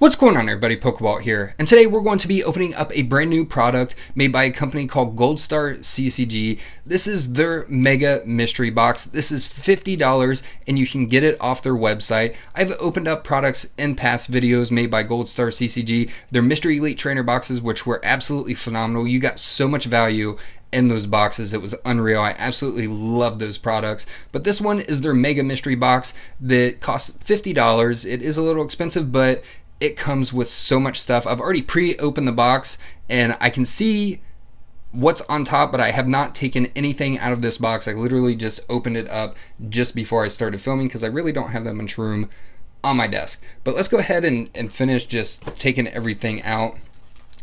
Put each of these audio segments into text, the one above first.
What's going on everybody, Pokebault here, and today we're going to be opening up a brand new product made by a company called Goldstar CCG. This is their Mega Mystery Box. This is $50 and you can get it off their website. I've opened up products in past videos made by Goldstar CCG. Their Mystery Elite Trainer boxes, which were absolutely phenomenal. You got so much value in those boxes. It was unreal. I absolutely love those products. But this one is their Mega Mystery Box that costs $50. It is a little expensive, but it comes with so much stuff. I've already pre-opened the box and I can see what's on top, but I have not taken anything out of this box. I literally just opened it up just before I started filming because I really don't have that much room on my desk. But let's go ahead and, and finish just taking everything out.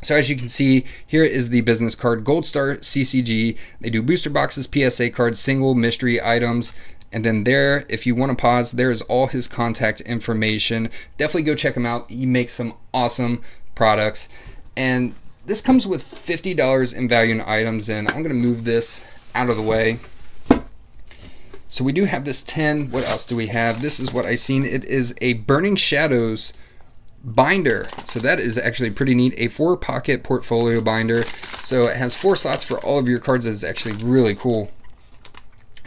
So as you can see, here is the business card, Gold Star CCG. They do booster boxes, PSA cards, single mystery items, and then there, if you want to pause, there is all his contact information. Definitely go check him out. He makes some awesome products. And this comes with $50 in value in items. And I'm going to move this out of the way. So we do have this 10. What else do we have? This is what I seen. It is a Burning Shadows binder. So that is actually pretty neat. A four pocket portfolio binder. So it has four slots for all of your cards. That is actually really cool.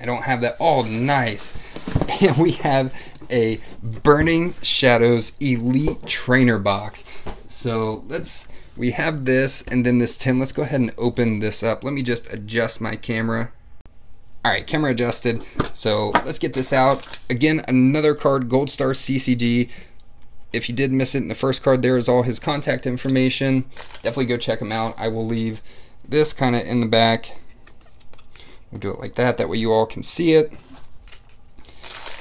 I don't have that. Oh, nice. And we have a Burning Shadows Elite Trainer box. So let's, we have this and then this tin. Let's go ahead and open this up. Let me just adjust my camera. All right, camera adjusted. So let's get this out. Again, another card, Gold Star CCG. If you did miss it in the first card, there is all his contact information. Definitely go check him out. I will leave this kind of in the back We'll do it like that, that way you all can see it.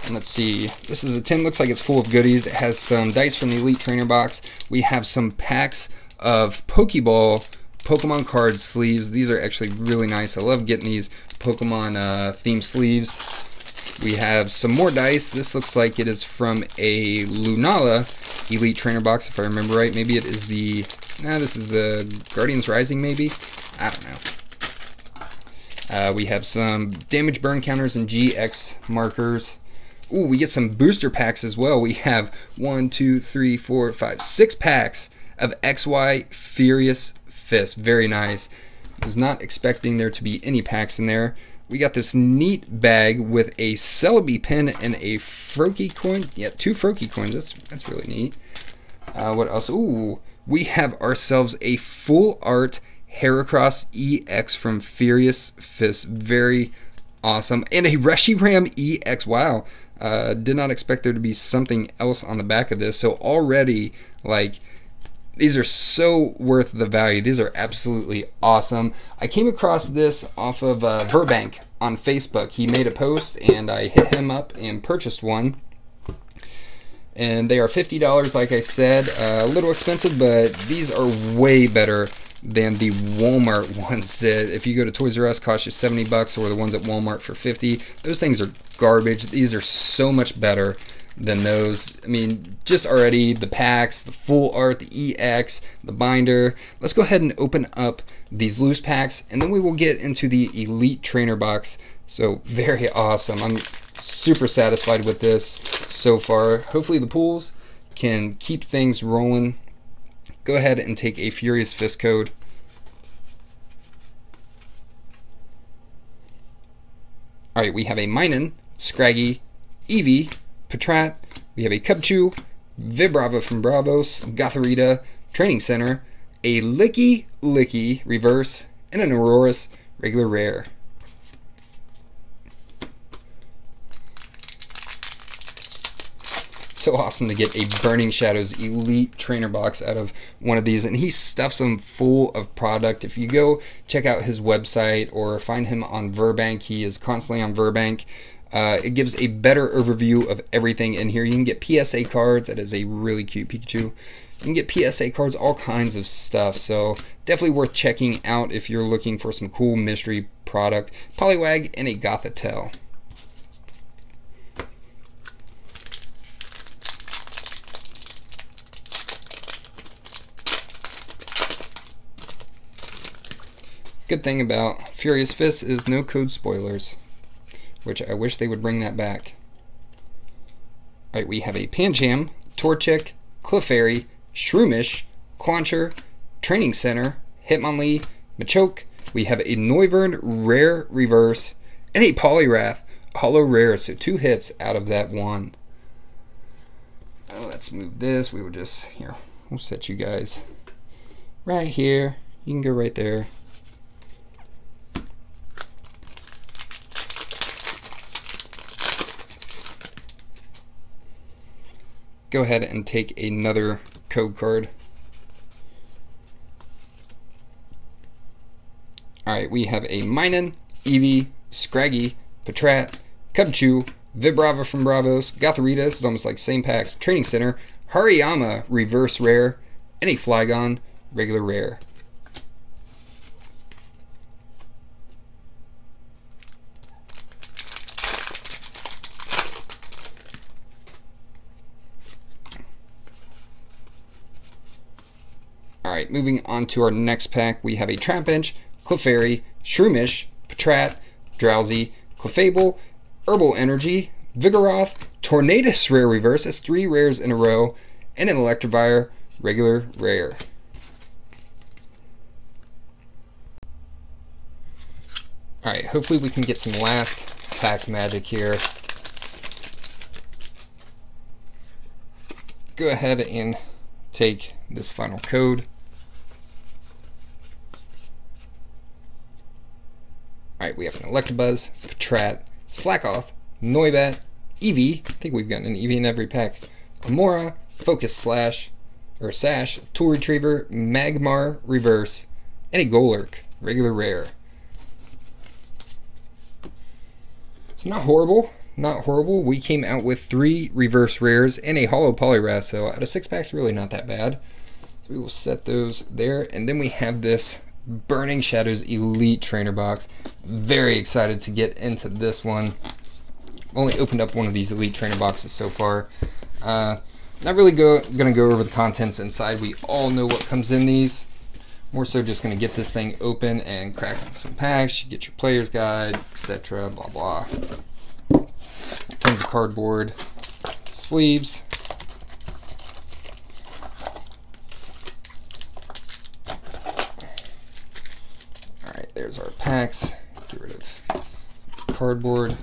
And let's see, this is a tin, looks like it's full of goodies. It has some dice from the Elite Trainer box. We have some packs of Pokeball Pokemon card sleeves. These are actually really nice. I love getting these Pokemon uh, themed sleeves. We have some more dice. This looks like it is from a Lunala Elite Trainer box, if I remember right. Maybe it is the, nah, this is the Guardians Rising, maybe? I don't know. Uh, we have some damage burn counters and GX markers. Ooh, we get some booster packs as well. We have one, two, three, four, five, six packs of XY Furious Fist. Very nice. I was not expecting there to be any packs in there. We got this neat bag with a Celebi pin and a Froakie coin. Yeah, two Froakie coins. That's that's really neat. Uh, what else? Ooh, we have ourselves a full art Heracross EX from Furious Fist. Very awesome. And a Reshiram EX. Wow. Uh, did not expect there to be something else on the back of this. So already, like, these are so worth the value. These are absolutely awesome. I came across this off of uh, Verbank on Facebook. He made a post and I hit him up and purchased one. And they are $50, like I said. Uh, a little expensive, but these are way better than the Walmart ones. if you go to Toys R Us, cost you 70 bucks, or the ones at Walmart for 50. Those things are garbage. These are so much better than those. I mean, just already the packs, the full art, the EX, the binder. Let's go ahead and open up these loose packs, and then we will get into the Elite Trainer box. So very awesome. I'm super satisfied with this so far. Hopefully the pools can keep things rolling go ahead and take a Furious Fist code. Alright, we have a Minun, Scraggy, Eevee, Patrat, we have a Cubchoo, Vibrava from Bravos, Gothorita, Training Center, a Lickilicky Reverse, and an Aurorus Regular Rare. So awesome to get a Burning Shadows Elite Trainer box out of one of these. And he stuffs them full of product. If you go check out his website or find him on Verbank, he is constantly on Verbank. Uh, it gives a better overview of everything in here. You can get PSA cards. That is a really cute Pikachu. You can get PSA cards, all kinds of stuff. So definitely worth checking out if you're looking for some cool mystery product. Poliwag and a Gothitelle. Good thing about Furious Fist is no code spoilers, which I wish they would bring that back. Alright, we have a Pancham, Torchic, Clefairy, Shroomish, Clauncher, Training Center, Hitmonlee, Machoke. We have a Noivern Rare Reverse, and a Poliwrath Holo Rare. So two hits out of that one. Let's move this. We will just, here, we'll set you guys right here. You can go right there. Go ahead and take another code card. Alright, we have a Minun, Eevee, Scraggy, Patrat, Cubchoo, Vibrava from Bravos, Gothorita, this is almost like same packs, Training Center, Hariyama, Reverse Rare, and a Flygon, Regular Rare. Alright, moving on to our next pack, we have a Trapinch, Clefairy, Shroomish, Patrat, Drowzee, Clefable, Herbal Energy, Vigoroth, Tornadus Rare Reverse, that's three rares in a row, and an Electivire Regular Rare. Alright, hopefully we can get some last pack magic here. Go ahead and take this final code. Alright, we have an Electabuzz, Patrat, Slakoth, Noibat, Eevee, I think we've gotten an Eevee in every pack, Amaura, Focus Slash, or Sash, Tool Retriever, Magmar Reverse, and a Golurk, regular rare. It's not horrible, not horrible. We came out with three reverse rares and a holo Poliwrath, so out of six packs, really not that bad. So we will set those there, and then we have this Burning Shadows Elite Trainer Box. Very excited to get into this one. Only opened up one of these Elite Trainer boxes so far. Uh, not really go, gonna go over the contents inside. We all know what comes in these. More so just gonna get this thing open and crack some packs. You get your player's guide, etc. Blah blah. Tons of cardboard, sleeves, There's our packs. Get rid of cardboard.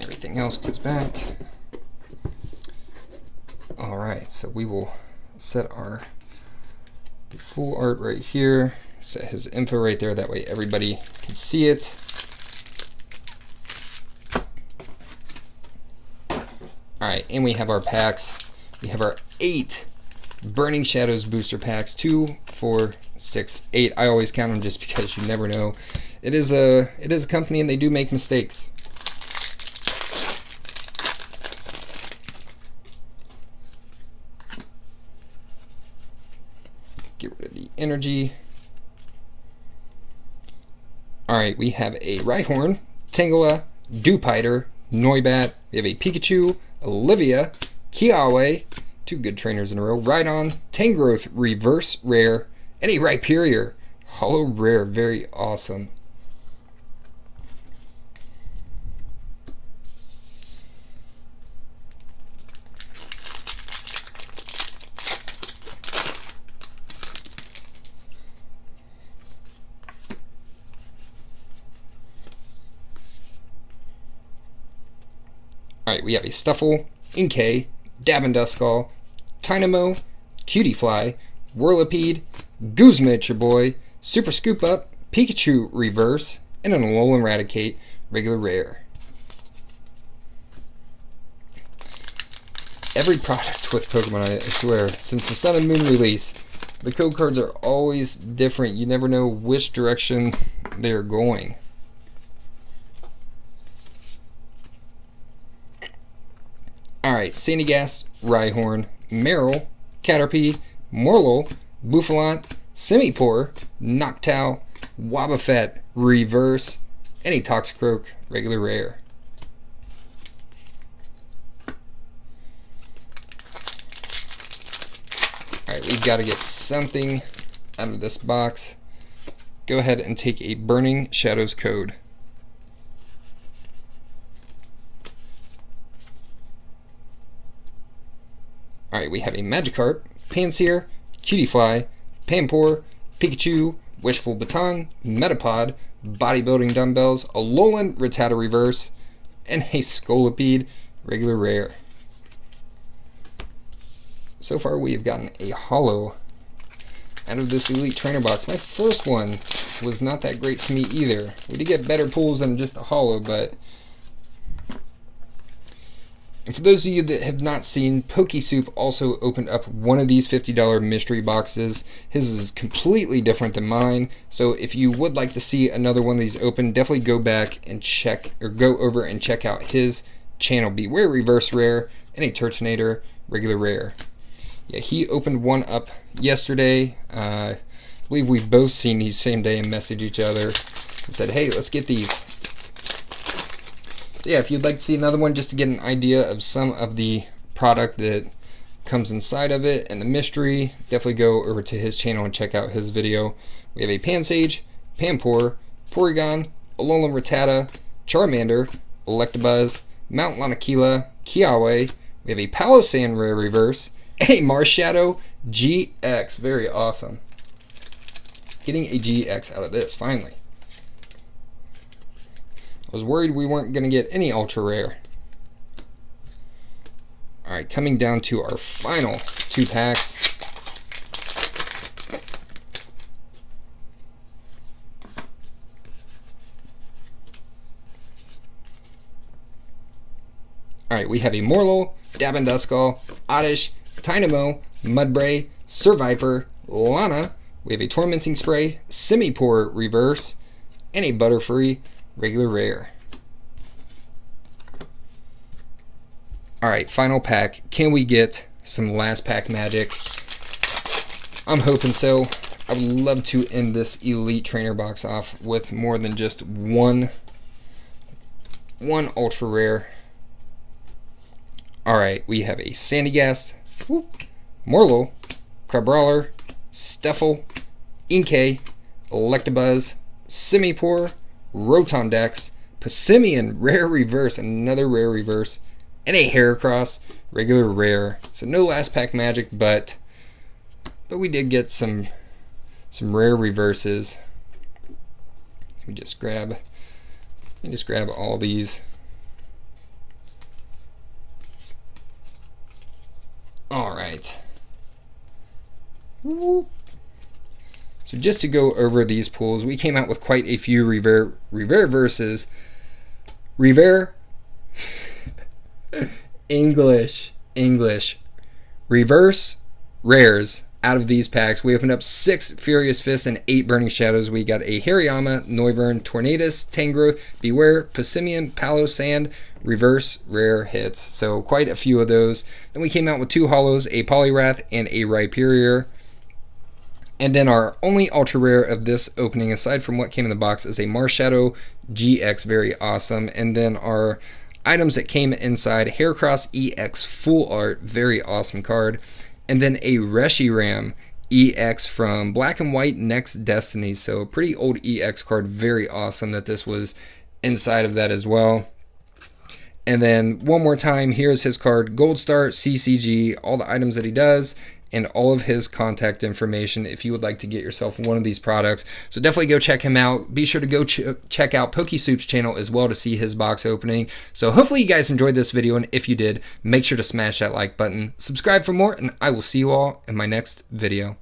Everything else goes back. All right, so we will set our full art right here. Set his info right there. That way everybody can see it. All right, and we have our packs. We have our eight Burning Shadows booster packs. Two, four, six, eight. I always count them just because you never know. It is a it is a company and they do make mistakes. Get rid of the energy. Alright, we have a Rhyhorn, Tangela, Dewpider, Noibat, we have a Pikachu, Olivia, Kiawe, two good trainers in a row, Rhydon, Tangrowth, Reverse Rare, any Rhyperior. Holo rare. Very awesome. Alright, we have a Stufful, Inkay, Duskull, Tynamo, Cutiefly, Whirlipede, Guzma, your boy, Super Scoop Up, Pikachu Reverse, and an Alolan Raticate regular rare. Every product with Pokemon, I swear, since the Sun and Moon release, the code cards are always different. You never know which direction they're going. Alright, Sandygast, Rhyhorn, Marill, Caterpie, Morelull, Bouffalant, Simipour, Noctowl, Wobbuffet, Reverse, any Toxicroak, regular rare. Alright, we've got to get something out of this box. Go ahead and take a Burning Shadows code. Alright, we have a Magikarp, Pansear, Cutiefly, Panpour, Pikachu, Wishful Baton, Metapod, Bodybuilding Dumbbells, Alolan Rattata Reverse, and a Scolipede regular rare. So far we have gotten a holo out of this Elite Trainer box. My first one was not that great to me either. We did get better pulls than just a holo, but and for those of you that have not seen, PokeSoup also opened up one of these $50 mystery boxes. His is completely different than mine. So if you would like to see another one of these open, definitely go back and check or go over and check out his channel. Bewear Reverse Rare and a Turtonator Regular Rare. Yeah, he opened one up yesterday. Uh, I believe we've both seen these same day and messaged each other and said, hey, let's get these. Yeah, if you'd like to see another one just to get an idea of some of the product that comes inside of it and the mystery, definitely go over to his channel and check out his video. We have a Pansage, Panpour, Porygon, Alolan Rattata, Charmander, Electabuzz, Mount Lanakila, Kiawe. We have a Palossand Rare Reverse, a Marshadow GX. Very awesome. Getting a GX out of this, finally. I was worried we weren't going to get any ultra rare. Alright, coming down to our final two packs. Alright, we have a Morelull, Duskull, Oddish, Tynamo, Mudbray, Survivor, Lana. We have a Tormenting Spray, Simipour Reverse, and a Butterfree regular rare. Alright, final pack. Can we get some last pack magic? I'm hoping so. I would love to end this Elite Trainer box off with more than just one, one ultra rare. Alright, we have a Sandygast, Morelull, Crabrawler, Stufful, Inkay, Electabuzz, Simipour, Rotom-Dex, Passimian, Rare Reverse, another Rare Reverse, and a Heracross, regular Rare. So no last pack magic, but but we did get some some rare reverses. Let me just grab let me just grab all these. All right. Whoop. So just to go over these pools, we came out with quite a few Revere, Revere. Revere, English, English, reverse rares out of these packs. We opened up six Furious Fists and eight Burning Shadows. We got a Hariyama, Noivern, Tornadus, Tangrowth, Bewear, Passimian, Palossand, reverse rare hits. So quite a few of those. Then we came out with two Holos, a Poliwrath and a Rhyperior. And then our only ultra rare of this opening, aside from what came in the box, is a Marshadow GX, very awesome. And then our items that came inside, Heracross EX Full Art, very awesome card. And then a Reshiram EX from Black and White Next Destiny. So pretty old EX card, very awesome that this was inside of that as well. And then one more time, here's his card, Gold Star CCG, all the items that he does, and all of his contact information if you would like to get yourself one of these products. So definitely go check him out. Be sure to go ch check out PokeSoup's channel as well to see his box opening. So hopefully you guys enjoyed this video, and if you did, make sure to smash that like button. Subscribe for more, and I will see you all in my next video.